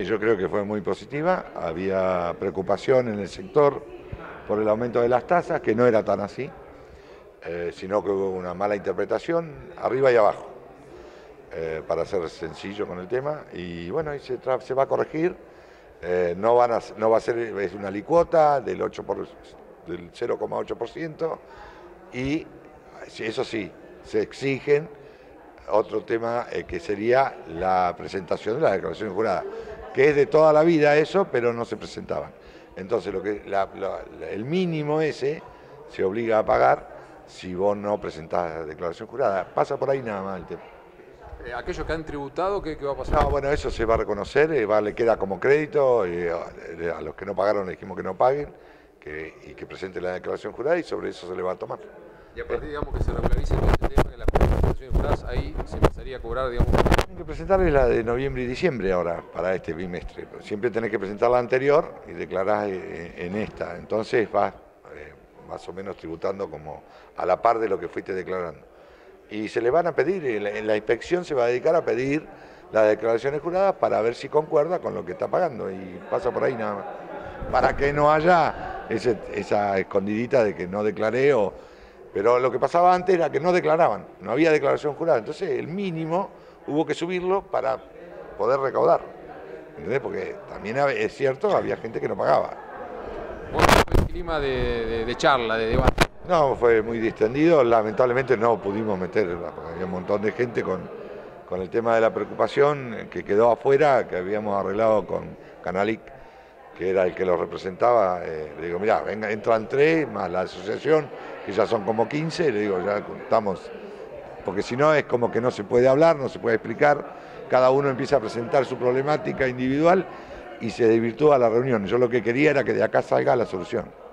Yo creo que fue muy positiva, había preocupación en el sector por el aumento de las tasas, que no era tan así, eh, sino que hubo una mala interpretación arriba y abajo, eh, para ser sencillo con el tema, y bueno, se, se, va a corregir, eh, no, van a, no va a ser, es una licuota del, del 0,8%, y eso sí, se exigen otro tema que sería la presentación de la declaración jurada que es de toda la vida eso, pero no se presentaban. Entonces, lo que, el mínimo ese se obliga a pagar si vos no presentás la declaración jurada. Pasa por ahí nada más el tema. Eh, ¿Aquellos que han tributado, ¿qué, va a pasar? No, bueno, eso se va a reconocer, eh, le queda como crédito, eh, a los que no pagaron le dijimos que no paguen y que presenten la declaración jurada y sobre eso se le va a tomar. Y a partir, digamos, que se regularice todo este tema, que la presentación juradas, ahí se empezaría a cobrar, digamos... Que presentar la de noviembre y diciembre ahora, para este bimestre. Siempre tenés que presentar la anterior y declarar en esta. Entonces vas eh, más o menos tributando como a la par de lo que fuiste declarando. Y se le van a pedir, en la inspección se va a dedicar a pedir las declaraciones juradas para ver si concuerda con lo que está pagando y pasa por ahí nada más. Para que no haya esa escondidita de que no declaré o pero lo que pasaba antes era que no declaraban, no había declaración jurada. Entonces el mínimo hubo que subirlo para poder recaudar. ¿Entendés? Porque también es cierto, había gente que no pagaba. ¿Cómo fue el clima de, charla, de debate? No, fue muy distendido. Lamentablemente no pudimos meter, porque había un montón de gente con, con el tema de la preocupación que quedó afuera, que habíamos arreglado con Canalic, que era el que lo representaba. Eh, le digo, mira, venga, entran tres, más la asociación que ya son como 15, le digo, ya estamos, porque si no es como que no se puede hablar, no se puede explicar, cada uno empieza a presentar su problemática individual y se desvirtúa la reunión. Yo lo que quería era que de acá salga la solución.